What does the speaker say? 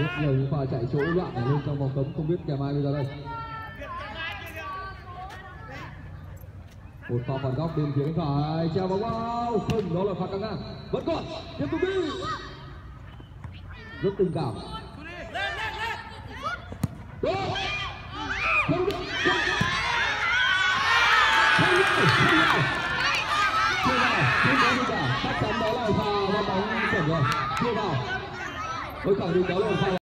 rất nhiều những pha chạy chỗ loạn ở lên trong vòng cấm, không biết kèm ai bây giờ đây. Một pha phạt góc bên phía cánh phải, treo bóng vào không, đó là phạt căng ngang. Vẫn còn, tiếp tục đi. Rất tình cảm. Đó. không được. Không được. Không được. Không được. Chưa vào. Không có gì cả chắc chắn đó là pha và bóng. Chuẩn rồi. Chưa vào với khẳng định đó là pha